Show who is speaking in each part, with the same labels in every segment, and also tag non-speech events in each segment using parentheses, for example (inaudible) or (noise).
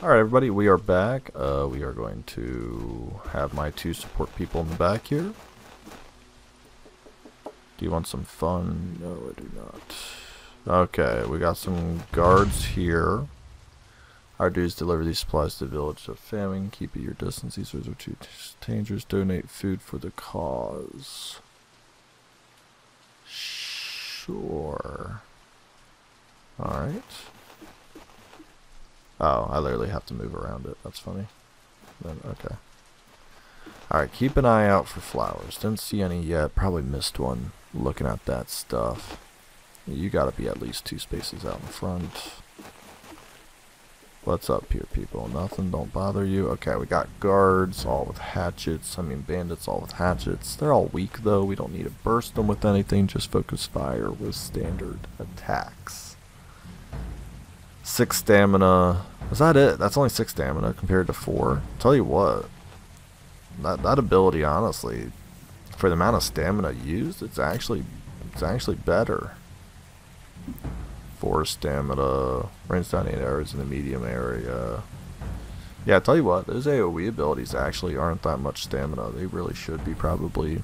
Speaker 1: Alright everybody, we are back. Uh, we are going to have my two support people in the back here. Do you want some fun? No, I do not. Okay, we got some guards here. Our duties deliver these supplies to the village of famine. Keep at your distance. These are too dangerous. Donate food for the cause. Sure. Alright. Oh, I literally have to move around it. That's funny. Then okay. Alright, keep an eye out for flowers. Didn't see any yet. Probably missed one looking at that stuff. You gotta be at least two spaces out in front. What's up here, people? Nothing, don't bother you. Okay, we got guards, all with hatchets. I mean, bandits, all with hatchets. They're all weak, though. We don't need to burst them with anything. Just focus fire with standard attacks. Six stamina. Is that it? That's only six stamina compared to four. Tell you what, that that ability, honestly, for the amount of stamina used, it's actually it's actually better. Four stamina, rains down eight arrows in the medium area. Yeah, tell you what, those AoE abilities actually aren't that much stamina. They really should be probably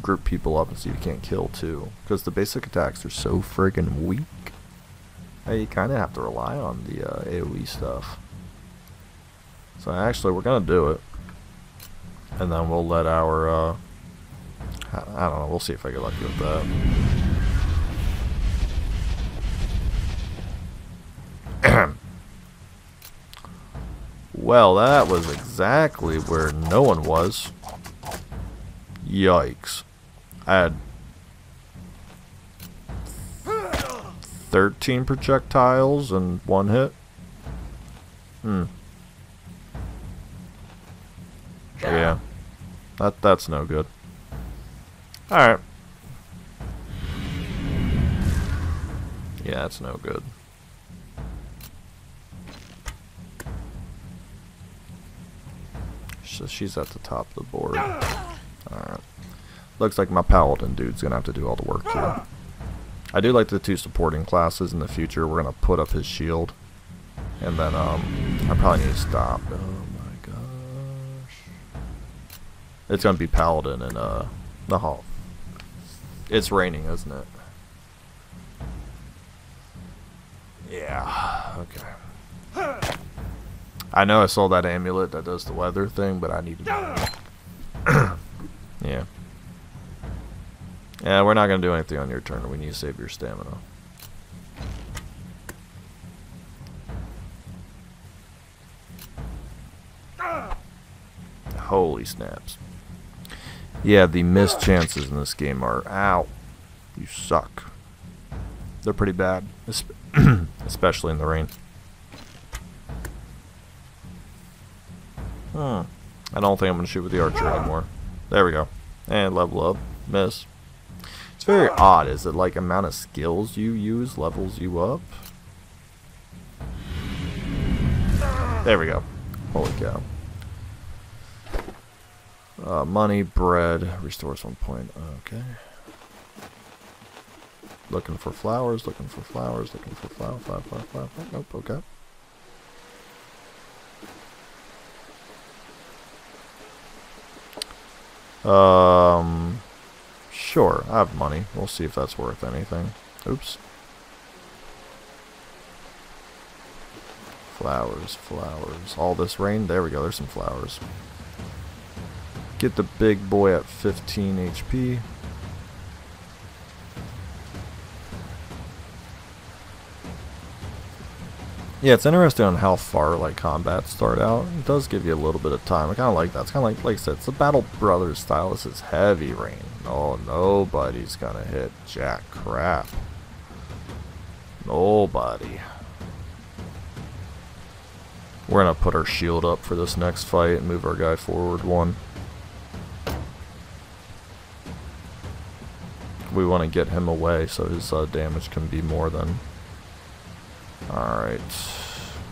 Speaker 1: group people up and so you can't kill too. Because the basic attacks are so friggin' weak. You kind of have to rely on the uh, AoE stuff. So actually, we're gonna do it, and then we'll let our. Uh, I don't know. We'll see if I get lucky with that. (clears throat) well, that was exactly where no one was. Yikes. I had 13 projectiles and one hit. Hmm. Yeah. That that's no good. Alright. Yeah, that's no good. So she's at the top of the board. Alright. Looks like my paladin dude's gonna have to do all the work here. I do like the two supporting classes in the future. We're going to put up his shield. And then um, I probably need to stop. Oh my gosh. It's going to be Paladin and uh, the Hall. It's raining, isn't it? Yeah, okay. I know I saw that amulet that does the weather thing, but I need to... Yeah, we're not going to do anything on your turn. We need to save your stamina. Holy snaps. Yeah, the missed chances in this game are... Ow. You suck. They're pretty bad. (clears throat) Especially in the rain. Hmm. I don't think I'm going to shoot with the archer anymore. There we go. And level up. Miss. It's very odd. Is it like amount of skills you use levels you up? There we go. Holy cow. Uh, money, bread, restores one point. Okay. Looking for flowers, looking for flowers, looking for flower, flower, flower, flower, flower. Nope, okay. Um, Sure, I have money. We'll see if that's worth anything. Oops. Flowers, flowers. All this rain? There we go, there's some flowers. Get the big boy at 15 HP. Yeah, it's interesting on how far like combat start out. It does give you a little bit of time. I kind of like that. It's kind of like, like I said, it's the Battle Brothers style. This is heavy rain. Nobody's gonna hit jack crap. Nobody. We're gonna put our shield up for this next fight and move our guy forward one. We want to get him away so his uh, damage can be more than Alright.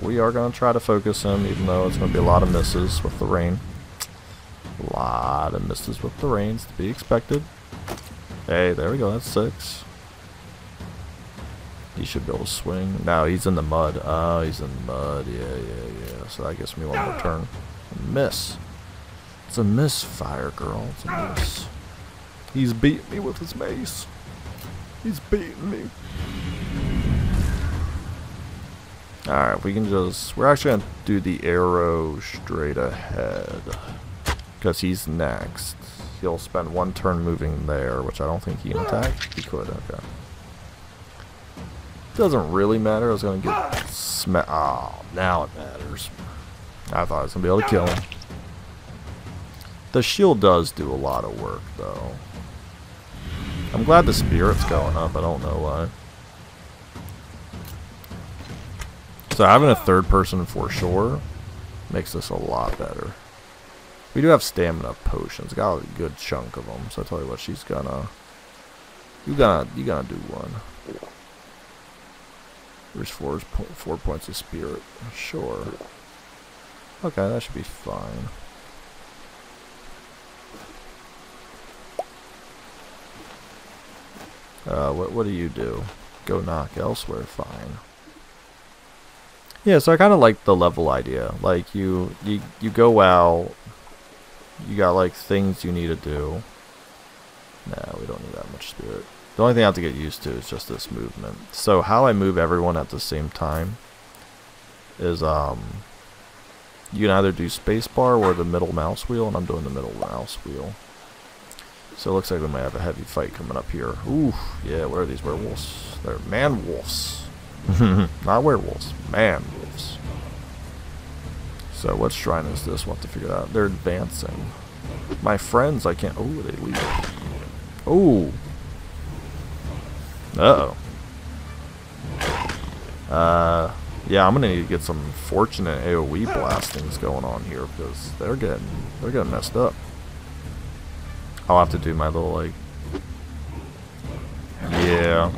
Speaker 1: We are going to try to focus him, even though it's going to be a lot of misses with the rain. A lot of misses with the rains to be expected. Hey, there we go. That's six. He should be able to swing. No, he's in the mud. Oh, he's in the mud. Yeah, yeah, yeah. So that gives me one more turn. Miss. It's a misfire, girl. It's a miss. He's beating me with his mace. He's beating me. Alright, we can just... We're actually going to do the arrow straight ahead. Because he's next. He'll spend one turn moving there, which I don't think he hmm. can attack. He could, okay. Doesn't really matter. I was going to get sma- Oh, now it matters. I thought I was going to be able to kill him. The shield does do a lot of work, though. I'm glad the spirit's going up. I don't know why. So having a third person for sure makes this a lot better. We do have stamina potions. Got a good chunk of them. So I tell you what, she's gonna. You gonna you gonna do one. There's four four points of spirit. Sure. Okay, that should be fine. Uh, what what do you do? Go knock elsewhere. Fine. Yeah, so I kind of like the level idea. Like you you you go out. You got like things you need to do. Nah, we don't need that much spirit. The only thing I have to get used to is just this movement. So how I move everyone at the same time is um you can either do spacebar or the middle mouse wheel, and I'm doing the middle mouse wheel. So it looks like we might have a heavy fight coming up here. Ooh, yeah, what are these werewolves? They're man wolves. (laughs) Not werewolves, man. So what shrine is this? We'll have to figure out. They're advancing. My friends, I can't... Oh, they leave. Oh. Uh-oh. Uh, yeah, I'm gonna need to get some fortunate AoE blastings going on here because they're getting they're getting messed up. I'll have to do my little like, yeah.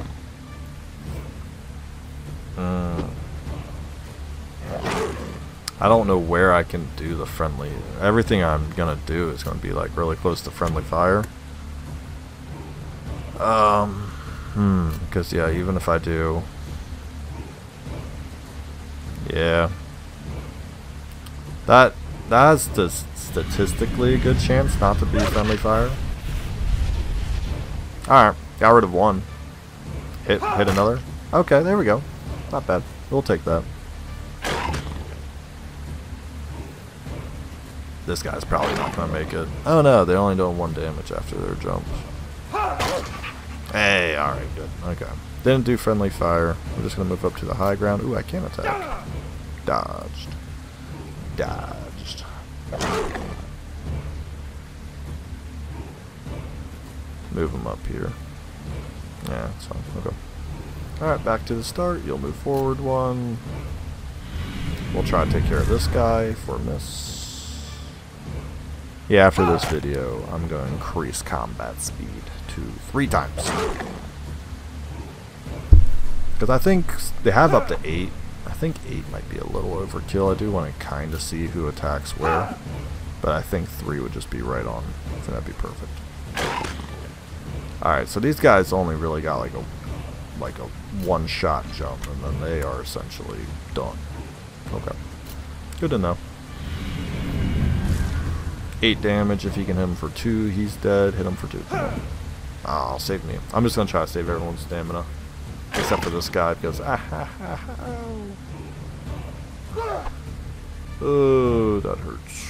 Speaker 1: I don't know where I can do the friendly. Everything I'm gonna do is gonna be like really close to friendly fire. Um, hmm, because yeah, even if I do, yeah, that that's just statistically a good chance not to be friendly fire. All right, got rid of one. Hit hit another. Okay, there we go. Not bad. We'll take that. This guy's probably not going to make it. Oh no, they're only doing one damage after their jump. Hey, alright, good. Okay. Didn't do friendly fire. We're just going to move up to the high ground. Ooh, I can attack. Dodged. Dodged. Move him up here. Yeah, that's fine. Okay. Alright, back to the start. You'll move forward one. We'll try to take care of this guy for miss. Yeah, after this video, I'm going to increase combat speed to three times. Because I think they have up to eight. I think eight might be a little overkill. I do want to kind of see who attacks where. But I think three would just be right on. Think that'd be perfect. Alright, so these guys only really got like a like a one-shot jump, and then they are essentially done. Okay. Good to know. 8 damage. If he can hit him for 2, he's dead. Hit him for 2. Oh, save me. I'm just going to try to save everyone's stamina. Except for this guy, because... Ah, ah, ah, oh, that hurts.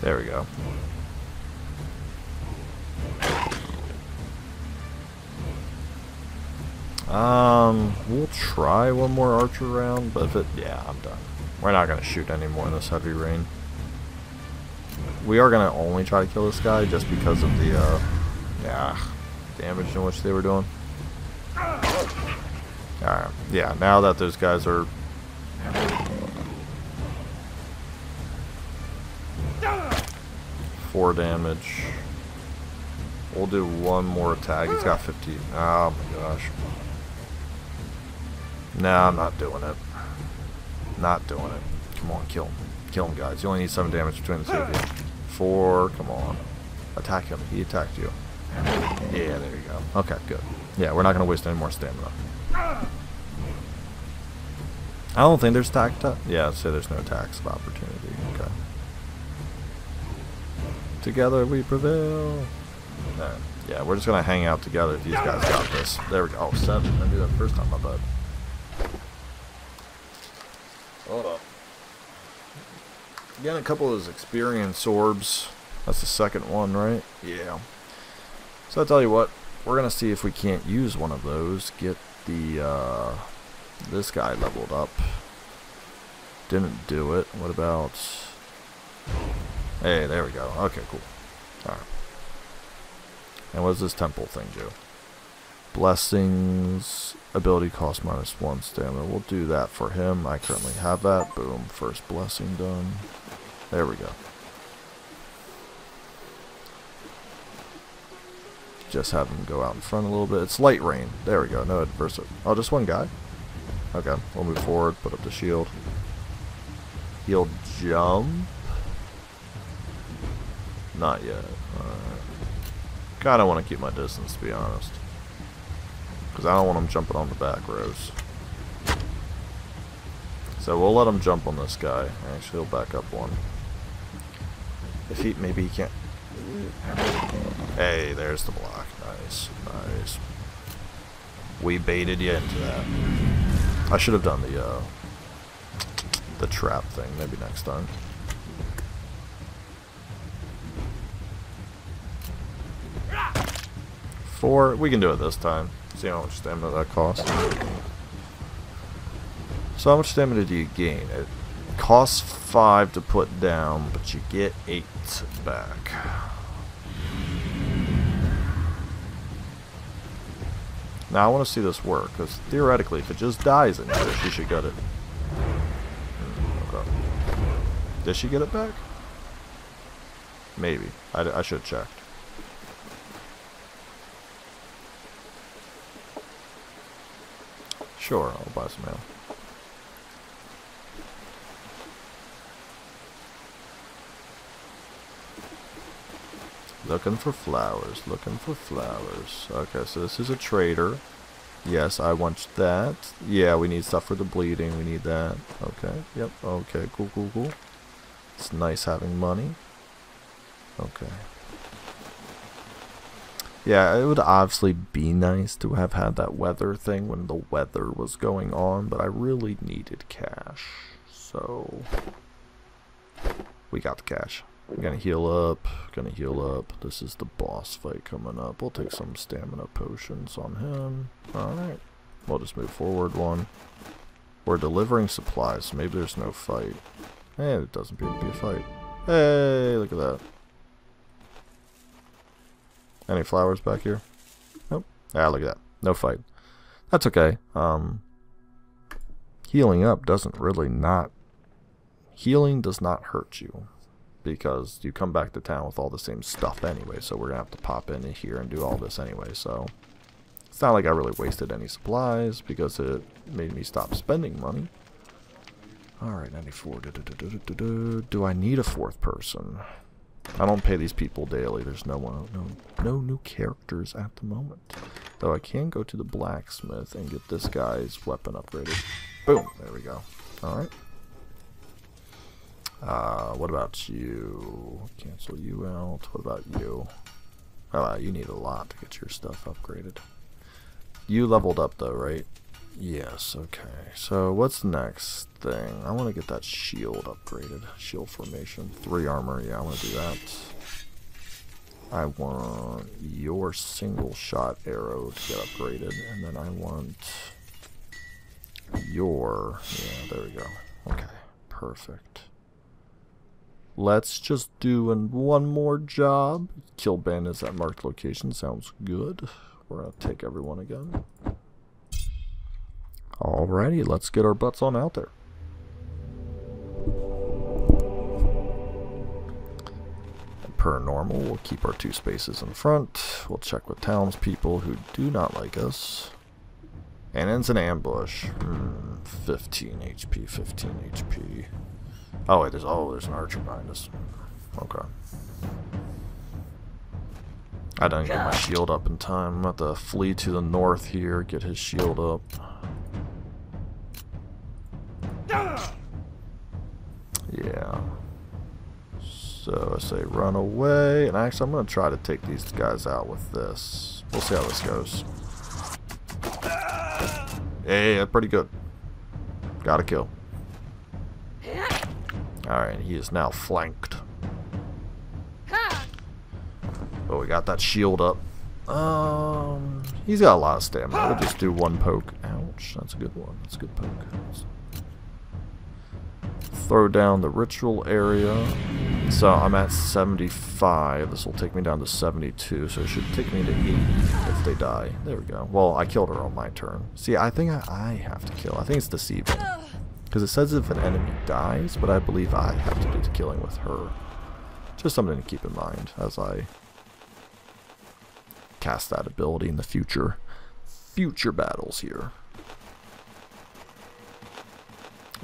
Speaker 1: There we go. Um, we'll try one more archer round, but if it, yeah, I'm done. We're not gonna shoot anymore in this heavy rain. We are gonna only try to kill this guy just because of the, uh, yeah, damage in which they were doing. Alright, yeah, now that those guys are four damage. We'll do one more attack. He's got 50. Oh my gosh. Nah, I'm not doing it. Not doing it. Come on, kill him. Kill him, guys. You only need 7 damage between the two of you. Four, come on. Attack him. He attacked you. Yeah, there you go. Okay, good. Yeah, we're not going to waste any more stamina. I don't think there's tax. Yeah, say there's no tax of opportunity. Okay. Together we prevail. Right. Yeah, we're just gonna hang out together. These guys got this. There we go. Oh, seven. I did that first time. My bad. Hold up. Getting a couple of those experience orbs. That's the second one, right? Yeah. So I'll tell you what. We're gonna see if we can't use one of those. Get the uh, this guy leveled up. Didn't do it. What about... Hey, there we go. Okay, cool. Alright. And what does this temple thing do? Blessings, ability cost minus one stamina. We'll do that for him. I currently have that. Boom, first blessing done. There we go. Just have him go out in front a little bit. It's light rain. There we go. No adversity. Oh, just one guy? Okay, we'll move forward, put up the shield. He'll jump. Not yet. Kinda want to keep my distance, to be honest. Because I don't want him jumping on the back rows. So we'll let him jump on this guy. Actually, he'll back up one. If he, maybe he can't. Hey, there's the block. Nice, nice. We baited you into that. I should have done the uh, the trap thing maybe next time. Four. We can do it this time. See how much stamina that costs. So how much stamina do you gain? It costs five to put down, but you get eight back. Now I want to see this work, because theoretically, if it just dies in here, she should get it. Okay. Did she get it back? Maybe. I, I should have Sure, I'll buy some mail. Looking for flowers, looking for flowers. Okay, so this is a trader. Yes, I want that. Yeah, we need stuff for the bleeding. We need that. Okay, yep. Okay, cool, cool, cool. It's nice having money. Okay. Yeah, it would obviously be nice to have had that weather thing when the weather was going on, but I really needed cash. So, we got the cash. I'm gonna heal up, gonna heal up. This is the boss fight coming up. We'll take some stamina potions on him. Alright. We'll just move forward one. We're delivering supplies, maybe there's no fight. Hey, it doesn't appear to be a fight. Hey, look at that. Any flowers back here? Nope. Ah, look at that. No fight. That's okay. Um, healing up doesn't really not... Healing does not hurt you because you come back to town with all the same stuff anyway, so we're going to have to pop in here and do all this anyway, so... It's not like I really wasted any supplies because it made me stop spending money. Alright, 94. Do, do, do, do, I need a fourth person? I don't pay these people daily. There's no one, no, no new characters at the moment. Though I can go to the blacksmith and get this guy's weapon upgraded. Boom, there we go. Alright. Uh, what about you? Cancel you out. What about you? Oh, you need a lot to get your stuff upgraded. You leveled up though, right? Yes, okay. So what's next thing? I want to get that shield upgraded. Shield formation. Three armor. Yeah, I want to do that. I want your single shot arrow to get upgraded. And then I want your... Yeah, there we go. Okay, perfect. Let's just do an, one more job. Kill bandits at that marked location. Sounds good. We're going to take everyone again. Alrighty, let's get our butts on out there. per normal, we'll keep our two spaces in front. We'll check with townspeople who do not like us. And it's an ambush. Hmm, 15 HP, 15 HP. Oh wait, there's oh, there's an archer behind us. Okay. I didn't get my shield up in time. I'm about to flee to the north here, get his shield up. So I say run away, and actually I'm going to try to take these guys out with this. We'll see how this goes. Hey, pretty good. Got a kill. Alright, he is now flanked. But we got that shield up. Um, he's got a lot of stamina. We'll just do one poke. Ouch, that's a good one. That's a good poke. Throw down the ritual area. So I'm at 75. This will take me down to 72, so it should take me to 80 if they die. There we go. Well, I killed her on my turn. See, I think I, I have to kill. I think it's deceiving. Because it says if an enemy dies, but I believe I have to do the killing with her. Just something to keep in mind as I cast that ability in the future. Future battles here.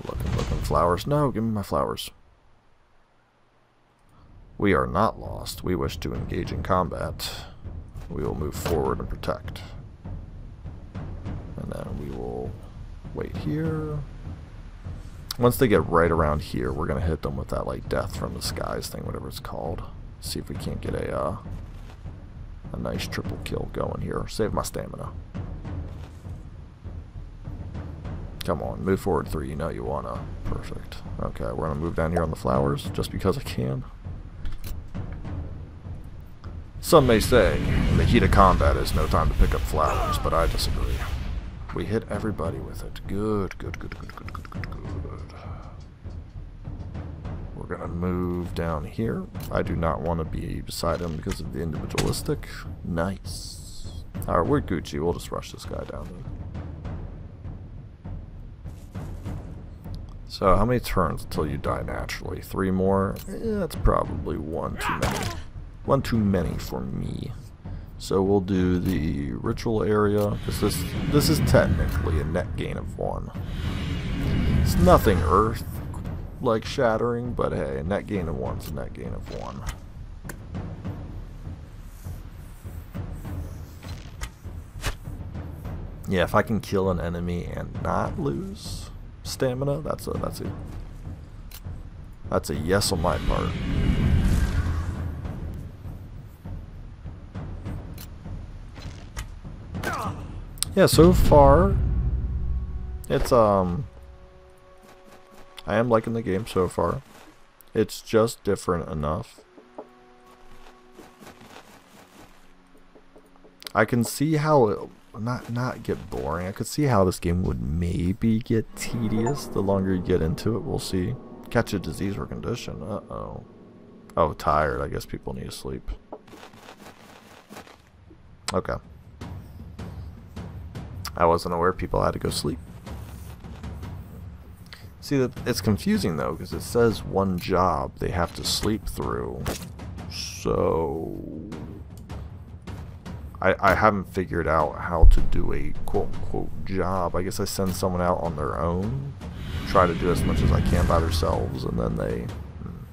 Speaker 1: Looking, looking, flowers. No, give me my flowers. We are not lost. We wish to engage in combat. We will move forward and protect. And then we will wait here. Once they get right around here, we're going to hit them with that like death from the skies thing, whatever it's called. See if we can't get a uh, a nice triple kill going here. Save my stamina. Come on, move forward three. You know you wanna. Perfect. Okay, we're gonna move down here on the flowers just because I can. Some may say in the heat of combat is no time to pick up flowers, but I disagree. We hit everybody with it. Good, good, good, good, good, good, good, good. We're gonna move down here. I do not want to be beside him because of the individualistic. Nice. Alright, we're Gucci. We'll just rush this guy down then. So how many turns until you die naturally? Three more? Eh, that's probably one too many. One too many for me. So we'll do the ritual area, this, this is technically a net gain of one. It's nothing earth like shattering, but hey, a net gain of one's a net gain of one. Yeah, if I can kill an enemy and not lose stamina, that's a that's a that's a yes on my part. Yeah, so far it's um I am liking the game so far. It's just different enough. I can see how it not not get boring. I could see how this game would maybe get tedious the longer you get into it. We'll see. Catch a disease or condition. Uh-oh. Oh, tired. I guess people need to sleep. Okay. I wasn't aware people had to go sleep. See, that it's confusing though, because it says one job they have to sleep through. So... I, I haven't figured out how to do a quote-unquote job. I guess I send someone out on their own, try to do as much as I can by themselves, and then they... Hmm.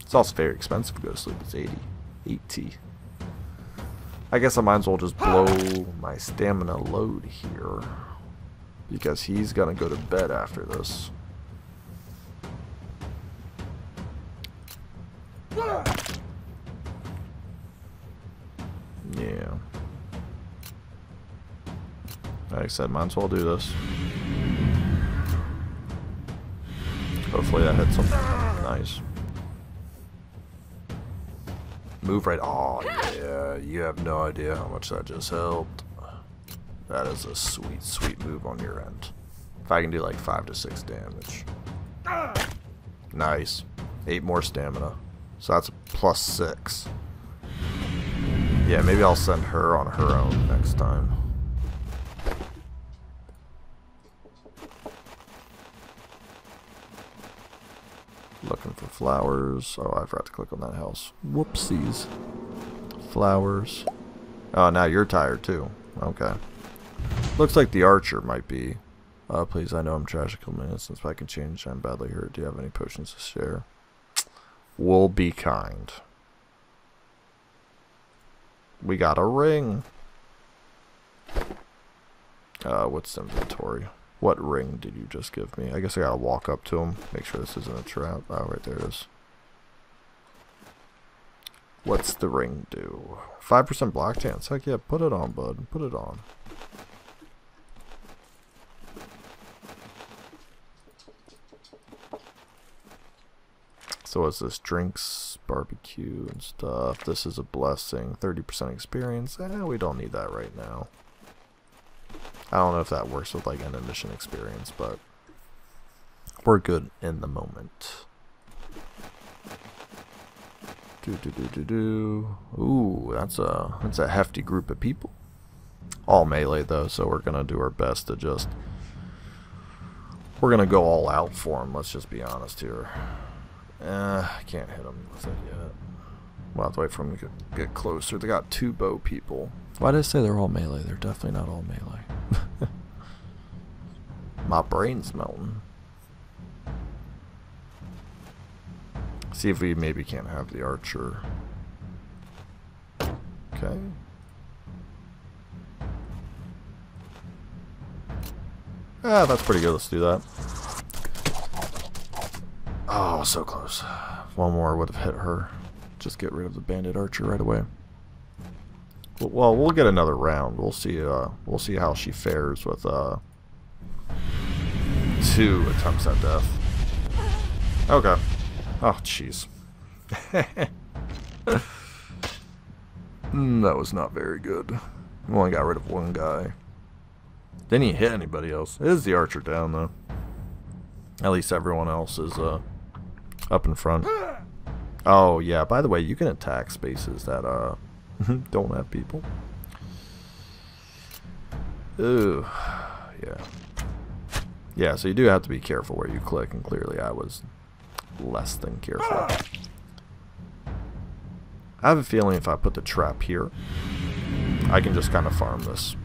Speaker 1: It's also very expensive to go to sleep. It's 80. 80. I guess I might as well just blow my stamina load here. Because he's gonna go to bed after this. Yeah. Like I said, might as well do this. Hopefully that hits him. Nice. Move right. Oh, yeah. You have no idea how much that just helped. That is a sweet, sweet move on your end. If I can do like 5 to 6 damage. Nice. 8 more stamina. So that's plus six. Yeah, maybe I'll send her on her own next time. Looking for flowers. Oh, I forgot to click on that house. Whoopsies. Flowers. Oh, now you're tired too. Okay. Looks like the archer might be. Uh, please, I know I'm a couple minutes since I can change. I'm badly hurt. Do you have any potions to share? We'll be kind. We got a ring. Uh, what's inventory? What ring did you just give me? I guess I gotta walk up to him, make sure this isn't a trap. Oh, right there it is. What's the ring do? 5% block chance. Heck yeah, put it on, bud. Put it on. So what's this? Drinks, barbecue, and stuff. This is a blessing. 30% experience. Eh, we don't need that right now. I don't know if that works with like an mission experience, but we're good in the moment. Do do do do do. Ooh, that's a that's a hefty group of people. All melee though, so we're gonna do our best to just we're gonna go all out for them. Let's just be honest here. Uh, I can't hit them with it yet. We'll have to wait for them to get closer. They got two bow people. Why did I say they're all melee? They're definitely not all melee. My brain's melting. See if we maybe can't have the archer. Okay. Ah, that's pretty good. Let's do that. Oh, so close. One more would have hit her. Just get rid of the bandit archer right away. Well, we'll get another round. We'll see. Uh, we'll see how she fares with uh, two attempts at death. Okay. Oh, jeez. (laughs) mm, that was not very good. We only got rid of one guy. Didn't even hit anybody else. It is the archer down though. At least everyone else is uh, up in front. Oh yeah. By the way, you can attack spaces that uh (laughs) Don't have people. Ooh, yeah. Yeah, so you do have to be careful where you click, and clearly I was less than careful. I have a feeling if I put the trap here, I can just kind of farm this.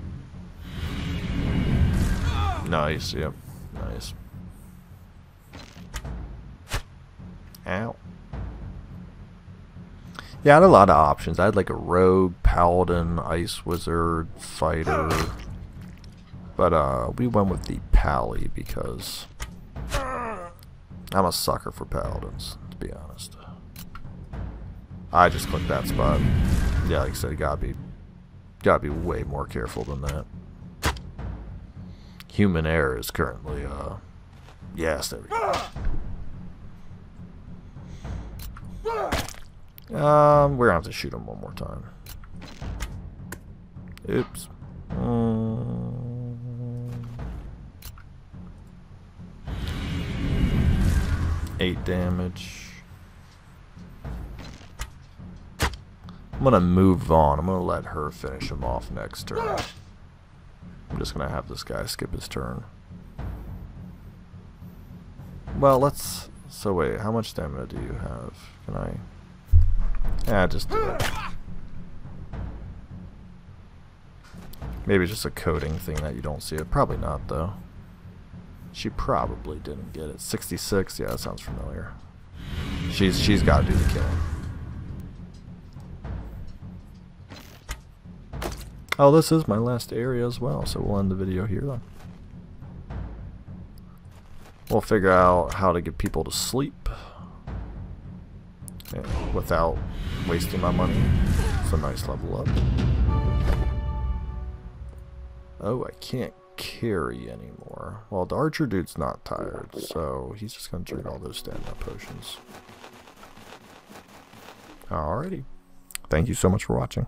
Speaker 1: Nice, yep. Nice. Ow. Yeah, I had a lot of options. I had like a rogue, paladin, ice wizard, fighter. But uh, we went with the Pally because I'm a sucker for Paladins, to be honest. I just clicked that spot. Yeah, like I said, gotta be, gotta be way more careful than that. Human error is currently, uh, yes, there we go. Um, we're gonna have to shoot him one more time. Oops. Hmm. 8 damage. I'm gonna move on. I'm gonna let her finish him off next turn. I'm just gonna have this guy skip his turn. Well, let's... So wait, how much stamina do you have? Can I... Yeah, just do. Maybe just a coding thing that you don't see. it. Probably not, though. She probably didn't get it. 66? Yeah, that sounds familiar. She's She's got to do the killing. Oh, this is my last area as well, so we'll end the video here, then. We'll figure out how to get people to sleep without wasting my money. It's a nice level up. Oh, I can't carry anymore. Well, the archer dude's not tired, so he's just going to drink all those stamina potions. Alrighty. Thank you so much for watching.